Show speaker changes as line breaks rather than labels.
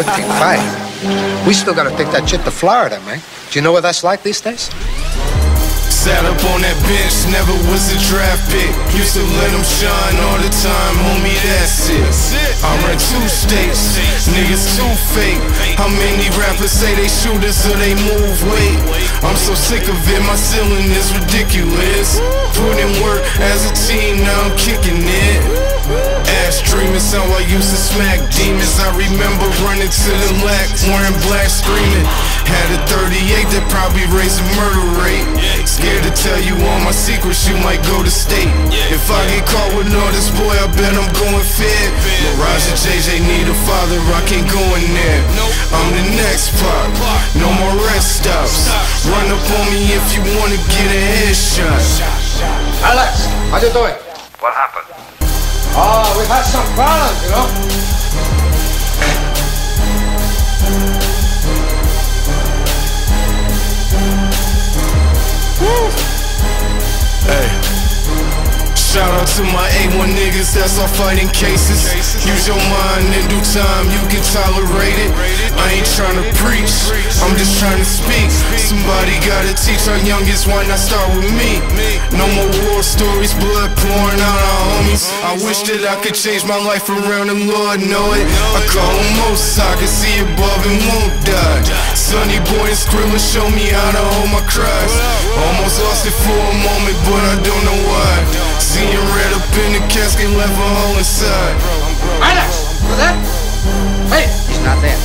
Okay. We still gotta take that shit to Florida, man. Do you know what that's like these days?
Sat up on that bench, never was a draft pick. Used to let them shine all the time, homie, that's it. I run two states, niggas too fake. How many rappers say they shooters so they move weight? I'm so sick of it, my ceiling is ridiculous. Put in work as a team, now I'm kicking it. Ass dreaming, how I used to smack demons. I remember running to the lack, wearing black, screaming. Had a 38 that probably raised a murder rate. Scared to tell you all my secrets, you might go to state. If I get caught with all this boy, I bet I'm going fed. Mirage and JJ need a father, I can't go in there. I'm the next pop, Run up on me if you wanna get a headshot.
Alex, how you doing?
What happened?
Ah, oh, we've had some problems, you know.
Hey. Shout out to my A1 niggas that's all fighting cases. Use your mind in due time, you can tolerate it. I ain't trying to preach, I'm just trying to speak. Somebody gotta teach our youngest, why not start with me? No more war stories, blood pouring out our homies. I wish that I could change my life around and Lord know it. I call him most, I can see above and won't die. Sunny boy and Skrilla show me how to hold my cries. Almost lost it for a moment, but I don't know why. Seeing red up in the casket, left a hole inside.
Alex, you? Hey, he's not there.